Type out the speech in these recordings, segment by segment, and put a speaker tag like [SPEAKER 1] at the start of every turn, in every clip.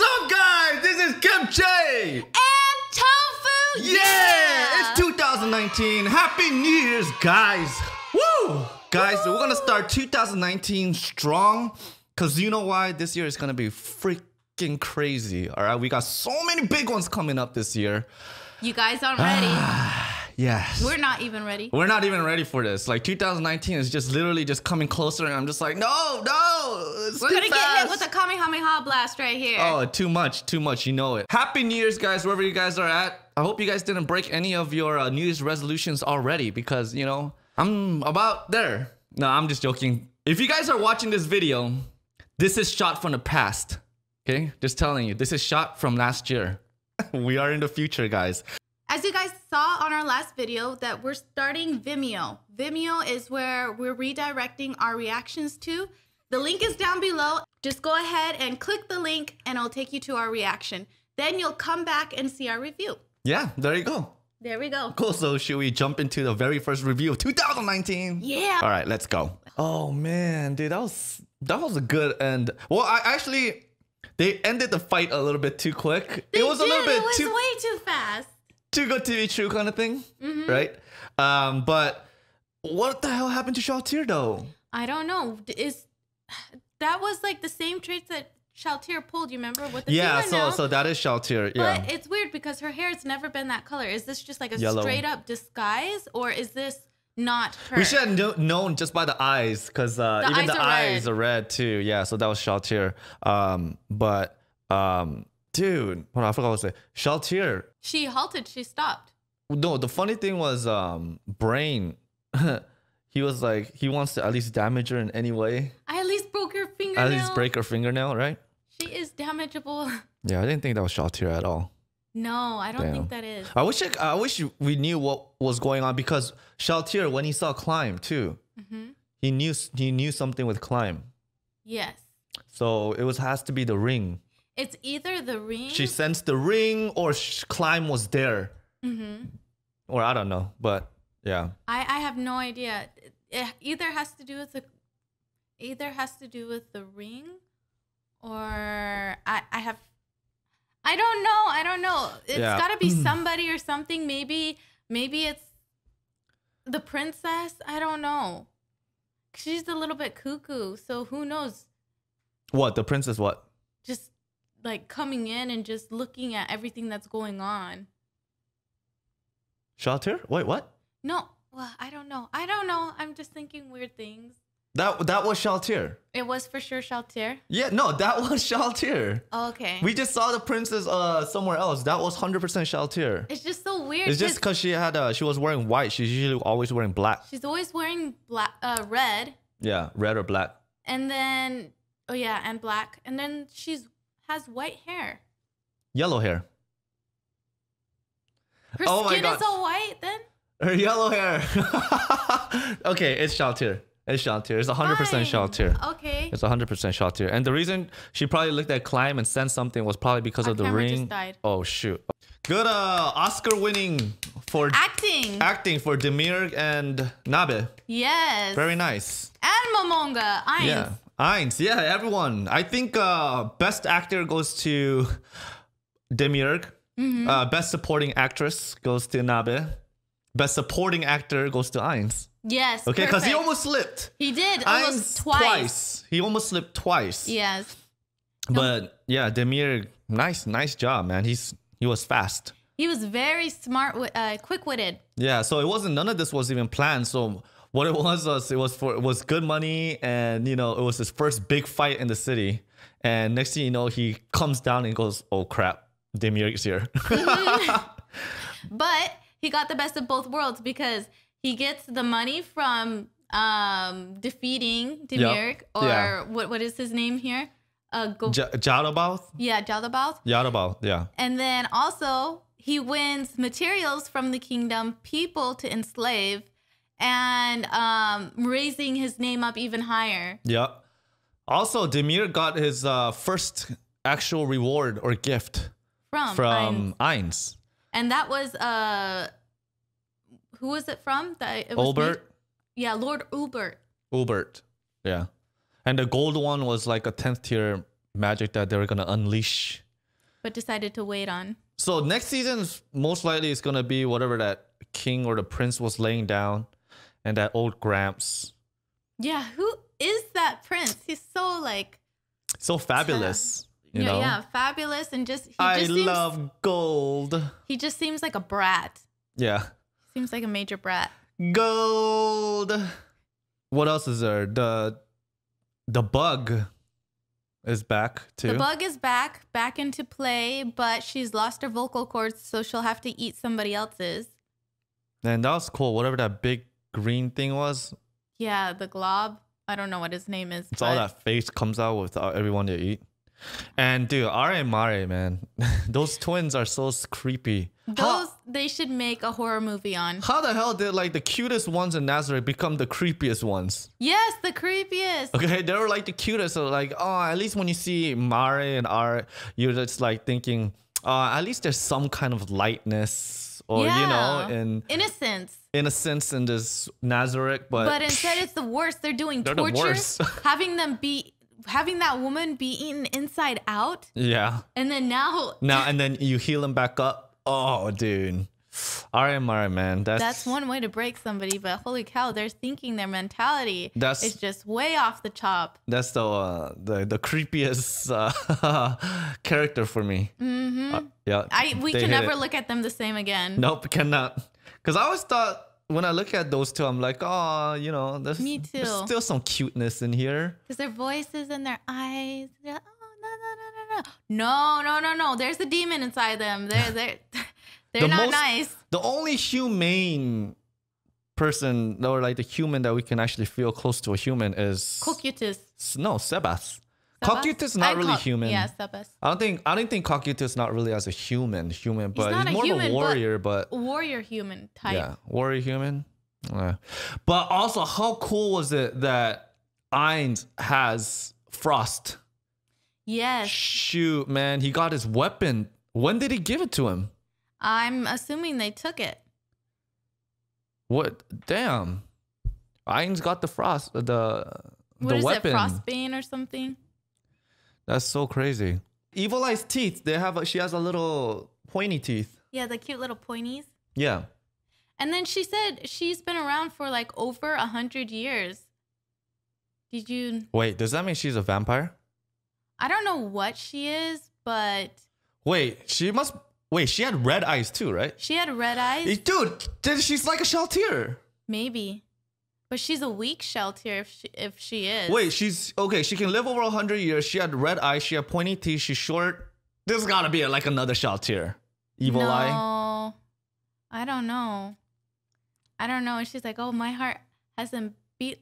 [SPEAKER 1] What's up, guys? This is Kimchi.
[SPEAKER 2] And tofu.
[SPEAKER 1] Yeah, it's 2019. Happy New Year's, guys. Woo! Guys, we're gonna start 2019 strong. Cause you know why? This year is gonna be freaking crazy. All right, we got so many big ones coming up this year.
[SPEAKER 2] You guys aren't ready.
[SPEAKER 1] Yes.
[SPEAKER 2] We're not even ready.
[SPEAKER 1] We're not even ready for this. Like 2019 is just literally just coming closer, and I'm just like, no, no. It's
[SPEAKER 2] gonna get
[SPEAKER 1] fast.
[SPEAKER 2] hit with a Kamehameha blast right here.
[SPEAKER 1] Oh, too much, too much. You know it. Happy New Year's, guys, wherever you guys are at. I hope you guys didn't break any of your uh, New Year's resolutions already because, you know, I'm about there. No, I'm just joking. If you guys are watching this video, this is shot from the past. Okay? Just telling you, this is shot from last year. we are in the future, guys.
[SPEAKER 2] As you guys saw on our last video, that we're starting Vimeo. Vimeo is where we're redirecting our reactions to. The link is down below. Just go ahead and click the link and it'll take you to our reaction. Then you'll come back and see our review.
[SPEAKER 1] Yeah, there you go.
[SPEAKER 2] There we go.
[SPEAKER 1] Cool. So, should we jump into the very first review of 2019?
[SPEAKER 2] Yeah.
[SPEAKER 1] All right, let's go. Oh man, dude, that was that was a good end. Well, I actually they ended the fight a little bit too quick.
[SPEAKER 2] They
[SPEAKER 1] it was a little
[SPEAKER 2] did.
[SPEAKER 1] bit
[SPEAKER 2] It was
[SPEAKER 1] too
[SPEAKER 2] way too fast.
[SPEAKER 1] Too good to be true kind of thing,
[SPEAKER 2] Mhm.
[SPEAKER 1] right? Um, but what the hell happened to Shalltear though?
[SPEAKER 2] I don't know. Is that was like the same traits that Shalltear pulled? You remember with the
[SPEAKER 1] yeah, so
[SPEAKER 2] now?
[SPEAKER 1] so that is Shalltear. Yeah.
[SPEAKER 2] But it's weird because her hair has never been that color. Is this just like a
[SPEAKER 1] Yellow.
[SPEAKER 2] straight up disguise, or is this not her?
[SPEAKER 1] we should have kno- known just by the eyes, because uh, even
[SPEAKER 2] eyes
[SPEAKER 1] the
[SPEAKER 2] are
[SPEAKER 1] eyes
[SPEAKER 2] red.
[SPEAKER 1] are red too. Yeah, so that was Shalltear. Um, but um, dude, hold on, I forgot what to say. Shalltear,
[SPEAKER 2] She halted. She stopped.
[SPEAKER 1] No, the funny thing was um Brain. he was like he wants to at least damage her in any way.
[SPEAKER 2] I at least broke her fingernail.
[SPEAKER 1] At least break her fingernail, right?
[SPEAKER 2] She is damageable.
[SPEAKER 1] Yeah, I didn't think that was Shalltear at all.
[SPEAKER 2] No, I don't
[SPEAKER 1] Damn.
[SPEAKER 2] think that is.
[SPEAKER 1] I wish I, I wish we knew what was going on because Shalltear when he saw Climb too,
[SPEAKER 2] hmm
[SPEAKER 1] he knew he knew something with Climb.
[SPEAKER 2] Yes,
[SPEAKER 1] So it was has to be the ring.
[SPEAKER 2] It's either the ring.
[SPEAKER 1] She sensed the ring or Climb was there.
[SPEAKER 2] hmm
[SPEAKER 1] Or I don't know, but yeah.
[SPEAKER 2] I I have no idea. It either has to do with the, either has to do with the ring, or I I have. I don't know. I don't know. It's
[SPEAKER 1] Yeah.
[SPEAKER 2] got to be somebody or something. Maybe maybe it's the princess. I don't know. She's a little bit cuckoo, so who knows?
[SPEAKER 1] What the princess? What?
[SPEAKER 2] Just like coming in and just looking at everything that's going on.
[SPEAKER 1] Shalltear? Wait, what?
[SPEAKER 2] No, well, I don't know. I don't know. I'm just thinking weird things.
[SPEAKER 1] That that was Shalltear.
[SPEAKER 2] It was for sure Shalltear.
[SPEAKER 1] Yeah, no, that was Shalltear.
[SPEAKER 2] Okay.
[SPEAKER 1] We just saw the princess uh somewhere else. That was hundred percent Shalltear.
[SPEAKER 2] it's just so weird.
[SPEAKER 1] It's just because she had uh she was wearing white. She's usually always wearing black.
[SPEAKER 2] she's always wearing black, uh, red,
[SPEAKER 1] Yeah, red or black.
[SPEAKER 2] and then oh yeah, and black, and then she's has white hair.
[SPEAKER 1] Yellow hair.
[SPEAKER 2] Her
[SPEAKER 1] Oh my
[SPEAKER 2] skin
[SPEAKER 1] God.
[SPEAKER 2] is all white. Then
[SPEAKER 1] Her yellow hair. okay, it's Shalltear. It's Shalltear. It's hundred percent
[SPEAKER 2] Fine.
[SPEAKER 1] Shalltear.
[SPEAKER 2] Okay.
[SPEAKER 1] It's hundred percent Shalltear. And the reason she probably looked at Climb and sent something was probably because
[SPEAKER 2] Our
[SPEAKER 1] of the ring. Oh shoot. Good uh Oscar winning for
[SPEAKER 2] Acting.
[SPEAKER 1] acting for Demir and Nabe.
[SPEAKER 2] yes.
[SPEAKER 1] Very nice.
[SPEAKER 2] and Momonga. Ainz.
[SPEAKER 1] Yeah. Ainz. Yeah, everyone. I think uh best actor goes to Demiurge.
[SPEAKER 2] Mm-hmm.
[SPEAKER 1] Uh best supporting actress goes to Nabe. Best supporting actor goes to Ainz.
[SPEAKER 2] Yes.
[SPEAKER 1] Okay, because he almost slipped.
[SPEAKER 2] he did almost twice.
[SPEAKER 1] He almost slipped twice.
[SPEAKER 2] Yes.
[SPEAKER 1] But yeah, Demir, nice, nice job, man. He's he was fast.
[SPEAKER 2] He was very smart, uh, quick-witted.
[SPEAKER 1] Yeah, so it wasn't none of this was even planned. So what it was was it was for it was good money and you know it was his first big fight in the city. And next thing you know, he comes down and goes, "Oh crap, Demir is here."
[SPEAKER 2] But he got the best of both worlds because he gets the money from um, defeating Demiurge, or
[SPEAKER 1] Yeah.
[SPEAKER 2] what what is his name here? Uh, go,
[SPEAKER 1] J- Jarabath?
[SPEAKER 2] yeah, Jaldabaoth.
[SPEAKER 1] Jarabath, yeah.
[SPEAKER 2] And then also he wins materials from the kingdom, people to enslave, and um, raising his name up even higher.
[SPEAKER 1] Yeah. Also, Demir got his uh, first actual reward or gift
[SPEAKER 2] From,
[SPEAKER 1] from Ainz.
[SPEAKER 2] and that was uh, who was it from? That it was
[SPEAKER 1] Ulbert.
[SPEAKER 2] Yeah, Lord Ulbert.
[SPEAKER 1] Ulbert. Yeah. And the gold one was like a 10th tier magic that they were going to unleash
[SPEAKER 2] but decided to wait on.
[SPEAKER 1] So next season most likely is gonna be whatever that king or the prince was laying down, and that old Gramps.
[SPEAKER 2] Yeah, who is that prince? He's so like
[SPEAKER 1] So fabulous. You
[SPEAKER 2] yeah,
[SPEAKER 1] know.
[SPEAKER 2] yeah, fabulous and just he
[SPEAKER 1] I
[SPEAKER 2] just seems
[SPEAKER 1] love gold.
[SPEAKER 2] he just seems like a brat.
[SPEAKER 1] Yeah.
[SPEAKER 2] Seems like a major brat.
[SPEAKER 1] Gold. What else is there? The the bug is back too.
[SPEAKER 2] The bug is back, back into play, but she's lost her vocal cords, so she'll have to eat somebody else's.
[SPEAKER 1] and that was cool. Whatever that big green thing was,
[SPEAKER 2] Yeah, the glob. I don't know what his name is.
[SPEAKER 1] it's all that face comes out with everyone they eat. And dude, Aura and Mare, man, those twins are so creepy.
[SPEAKER 2] Those
[SPEAKER 1] How,
[SPEAKER 2] they should make a horror movie on.
[SPEAKER 1] how the hell did like the cutest ones in Nazarick become the creepiest ones?
[SPEAKER 2] Yes, the creepiest.
[SPEAKER 1] Okay, they were like the cutest. So like, oh, at least when you see Mare and Aura, you're just like thinking, uh, at least there's some kind of lightness or you know,
[SPEAKER 2] Yeah.
[SPEAKER 1] and
[SPEAKER 2] Innocence.
[SPEAKER 1] innocence and this Nazarick, but,
[SPEAKER 2] But instead it's the worst. They're doing
[SPEAKER 1] They're the
[SPEAKER 2] torture.
[SPEAKER 1] worst.
[SPEAKER 2] having them be having that woman be eaten inside out.
[SPEAKER 1] yeah.
[SPEAKER 2] And then now
[SPEAKER 1] Now and then you heal him back up. Oh, dude. RMR, man. That's
[SPEAKER 2] that's one way to break somebody, but holy cow, they're thinking their mentality
[SPEAKER 1] That's-
[SPEAKER 2] is just way off the top.
[SPEAKER 1] That's the uh, the the creepiest uh, character for me. Mm-hmm. yeah.
[SPEAKER 2] I we can never
[SPEAKER 1] it.
[SPEAKER 2] look at them the same again.
[SPEAKER 1] Nope, cannot. Because I always thought when I look at those two, I'm like, oh, you know, there's,
[SPEAKER 2] Me
[SPEAKER 1] there's still some cuteness in here.
[SPEAKER 2] Because their voices and their eyes. oh no no no no no no no no no. There's a demon inside them. They're they're they're
[SPEAKER 1] The
[SPEAKER 2] not
[SPEAKER 1] most-
[SPEAKER 2] nice.
[SPEAKER 1] The only humane person, or like the human that we can actually feel close to a human is
[SPEAKER 2] Cocytus.
[SPEAKER 1] No, Sebas. Cocytus is not
[SPEAKER 2] I
[SPEAKER 1] really human.
[SPEAKER 2] Yeah, Sebas.
[SPEAKER 1] I don't think I don't think Cocytus not really as a human human, but he's,
[SPEAKER 2] not a
[SPEAKER 1] more
[SPEAKER 2] human,
[SPEAKER 1] of a
[SPEAKER 2] but-
[SPEAKER 1] warrior. But,
[SPEAKER 2] Warrior human type.
[SPEAKER 1] yeah, warrior human. Yeah. But also, how cool was it that Ainz has frost?
[SPEAKER 2] Yes.
[SPEAKER 1] Shoot, man, he got his weapon. When did he give it to him?
[SPEAKER 2] I'm assuming they took it.
[SPEAKER 1] What? Damn, Ainz got the frost. Uh, the
[SPEAKER 2] What
[SPEAKER 1] the
[SPEAKER 2] is
[SPEAKER 1] weapon.
[SPEAKER 2] it? Frostbane or something?
[SPEAKER 1] That's so crazy. Evileye's teeth. They have. A, she has a little pointy teeth.
[SPEAKER 2] Yeah, the cute little pointies.
[SPEAKER 1] Yeah.
[SPEAKER 2] And then she said she's been around for like over a hundred years. Did you?
[SPEAKER 1] Wait, does that mean she's a vampire?
[SPEAKER 2] I don't know what she is, but
[SPEAKER 1] Wait, she must. Wait, she had red eyes too, right?
[SPEAKER 2] she had red eyes.
[SPEAKER 1] Dude, she's like a Shalltear.
[SPEAKER 2] Maybe, but she's a weak Shalltear if she if she is.
[SPEAKER 1] Wait, she's okay. She can live over hundred years. She had red eyes. She had pointy teeth. She's short. This gotta be like another Shalltear. Evil
[SPEAKER 2] no,
[SPEAKER 1] Eye.
[SPEAKER 2] I don't know. I don't know. And she's like, "Oh, my heart hasn't beat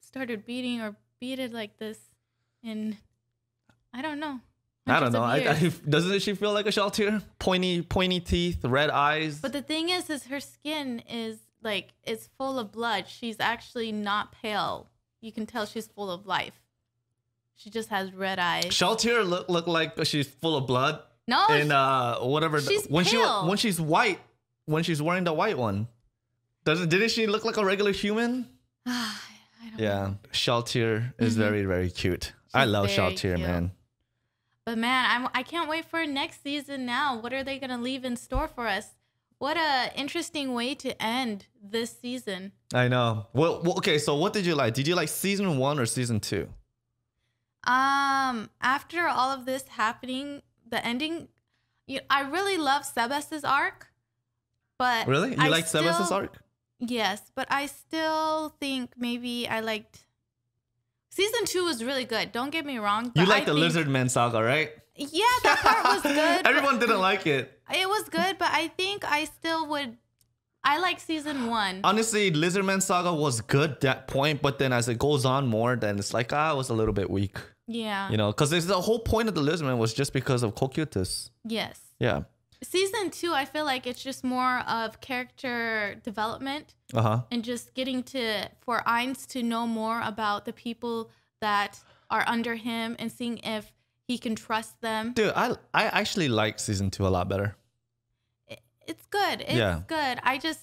[SPEAKER 2] started beating or beated like this And I don't know."
[SPEAKER 1] I don't know. I, I, doesn't she feel like a Shalltear? Pointy, pointy teeth, red eyes.
[SPEAKER 2] But the thing is, is her skin is like it's full of blood. She's actually not pale. You can tell she's full of life. She just has red eyes.
[SPEAKER 1] Shalltear look look like she's full of blood.
[SPEAKER 2] No,
[SPEAKER 1] and uh, whatever.
[SPEAKER 2] She's
[SPEAKER 1] when she when she's white, when she's wearing the white one, doesn't didn't she look like a regular human?
[SPEAKER 2] I don't
[SPEAKER 1] Yeah,
[SPEAKER 2] know.
[SPEAKER 1] Shalltear is very very cute. I love
[SPEAKER 2] cute.
[SPEAKER 1] man.
[SPEAKER 2] But man, I'm, I can't wait for next season now. What are they going to leave in store for us? What a interesting way to end this season.
[SPEAKER 1] I know. Well, well, okay. So what did you like? Did you like season one or season two?
[SPEAKER 2] Um, after all of this happening, the ending, you, I really love Sebas's arc, but
[SPEAKER 1] Really? You
[SPEAKER 2] I
[SPEAKER 1] liked Sebas's arc?
[SPEAKER 2] Yes, but I still think maybe I liked season two was really good. Don't get me wrong.
[SPEAKER 1] You like the
[SPEAKER 2] think-
[SPEAKER 1] Lizard Man saga, right?
[SPEAKER 2] Yeah, that part was good.
[SPEAKER 1] Everyone didn't like it.
[SPEAKER 2] It was good, but I think I still would. I like season one.
[SPEAKER 1] Honestly, Lizardman Saga was good that point, but then as it goes on more, then it's like ah, it was a little bit weak,
[SPEAKER 2] yeah.
[SPEAKER 1] you know, because the whole point of the Lizardman was just because of Cocytus.
[SPEAKER 2] Yes.
[SPEAKER 1] Yeah.
[SPEAKER 2] Season two, I feel like it's just more of character development
[SPEAKER 1] Uh huh.
[SPEAKER 2] and just getting to for Ainz to know more about the people that are under him and seeing if he can trust them.
[SPEAKER 1] Dude, I I actually like season two a lot better.
[SPEAKER 2] It- It's good. It's
[SPEAKER 1] Yeah.
[SPEAKER 2] good. I just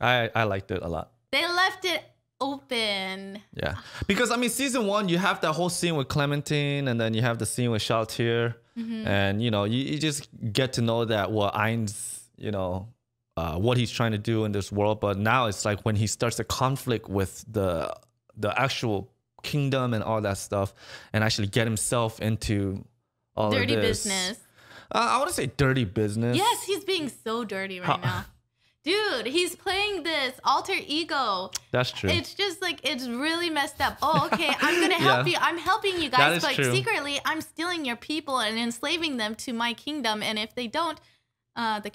[SPEAKER 1] I I liked it a lot.
[SPEAKER 2] they left it open.
[SPEAKER 1] Yeah, because I mean, season one you have that whole scene with Clementine, and then you have the scene with Shalltear. And you know you, you just get to know that what Ain's you know uh, what he's trying to do in this world. But now it's like when he starts a conflict with the the actual kingdom and all that stuff, and actually get himself into all
[SPEAKER 2] Dirty
[SPEAKER 1] of this.
[SPEAKER 2] business.
[SPEAKER 1] Uh, I want to say dirty business.
[SPEAKER 2] Yes, he's being so dirty right
[SPEAKER 1] How-
[SPEAKER 2] now. Dude, he's playing this alter ego.
[SPEAKER 1] that's true.
[SPEAKER 2] It's just like it's really messed up. Oh, okay, I'm gonna help
[SPEAKER 1] Yeah.
[SPEAKER 2] you. I'm helping you guys, but
[SPEAKER 1] true.
[SPEAKER 2] secretly I'm stealing your people and enslaving them to my kingdom. And if they don't, uh, the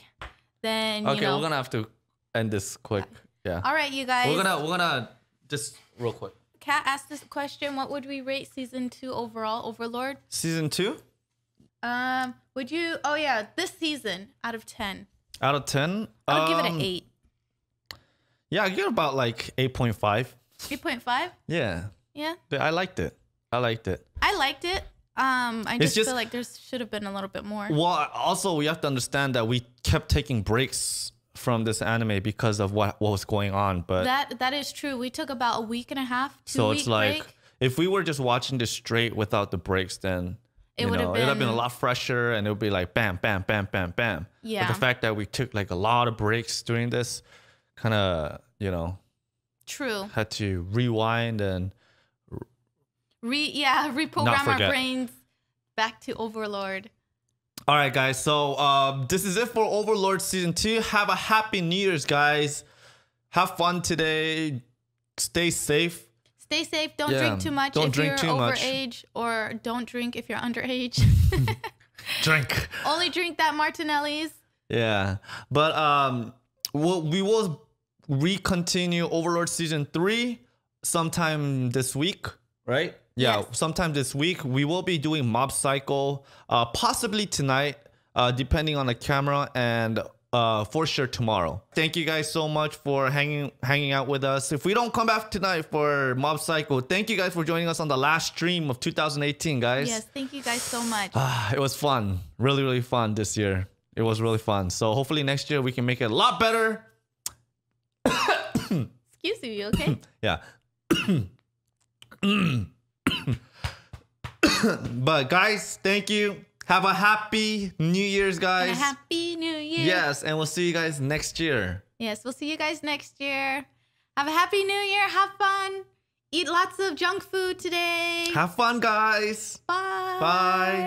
[SPEAKER 2] then
[SPEAKER 1] okay,
[SPEAKER 2] you know.
[SPEAKER 1] we're gonna have to end this quick. Yeah,
[SPEAKER 2] All right, you guys.
[SPEAKER 1] we're gonna we're gonna just real quick.
[SPEAKER 2] Kat asked this question: What would we rate season two overall? Overlord.
[SPEAKER 1] Season two
[SPEAKER 2] Um, would you? Oh yeah, this season out of ten,
[SPEAKER 1] out of ten.
[SPEAKER 2] I would give it
[SPEAKER 1] um,
[SPEAKER 2] an eight.
[SPEAKER 1] Yeah, I give it about like eight point five.
[SPEAKER 2] Eight point five.
[SPEAKER 1] Yeah,
[SPEAKER 2] Yeah,
[SPEAKER 1] But I liked it. I liked it.
[SPEAKER 2] I liked it. Um, I just,
[SPEAKER 1] just-
[SPEAKER 2] feel like there should have been a little bit more.
[SPEAKER 1] Well, also we have to understand that we kept taking breaks from this anime because of what what was going on. But
[SPEAKER 2] That that is true. We took about a week and a half,
[SPEAKER 1] so it's like
[SPEAKER 2] break.
[SPEAKER 1] if we were just watching this straight without the breaks, then
[SPEAKER 2] It would have
[SPEAKER 1] know, been a lot fresher, and it would be like bam, bam, bam, bam, bam. But
[SPEAKER 2] Yeah.
[SPEAKER 1] the fact that we took like a lot of breaks during this, kind of you know
[SPEAKER 2] True.
[SPEAKER 1] had to rewind and
[SPEAKER 2] Re yeah, reprogram our brains back to Overlord.
[SPEAKER 1] All right, guys. So um, this is it for Overlord season two. Have a happy New Year's, guys. Have fun today. Stay safe.
[SPEAKER 2] Stay safe. Don't
[SPEAKER 1] Yeah,
[SPEAKER 2] drink too much
[SPEAKER 1] don't
[SPEAKER 2] if
[SPEAKER 1] drink
[SPEAKER 2] you're overage, or don't drink if you're underage.
[SPEAKER 1] Drink.
[SPEAKER 2] Only drink that Martinelli's.
[SPEAKER 1] Yeah, but um, we'll, we will recontinue Overlord season three sometime this week, right? Yeah,
[SPEAKER 2] Yes.
[SPEAKER 1] sometime this week we will be doing Mob Psycho, uh, possibly tonight, uh, depending on the camera, and uh, for sure tomorrow. Thank you guys so much for hanging hanging out with us. If we don't come back tonight for Mob Psycho, thank you guys for joining us on the last stream of 2018, guys.
[SPEAKER 2] Yes, thank you guys so much.
[SPEAKER 1] Ah, it was fun. Really, really fun this year. It was really fun. So hopefully next year we can make it a lot better.
[SPEAKER 2] Excuse me, you okay?
[SPEAKER 1] Yeah. but guys, thank you. Have a happy New Year's,
[SPEAKER 2] and
[SPEAKER 1] guys.
[SPEAKER 2] a happy New Year.
[SPEAKER 1] yes, and we'll see you guys next year.
[SPEAKER 2] Yes, we'll see you guys next year. Have a happy New Year. Have fun. Eat lots of junk food today.
[SPEAKER 1] Have fun, guys.
[SPEAKER 2] Bye.
[SPEAKER 1] Bye.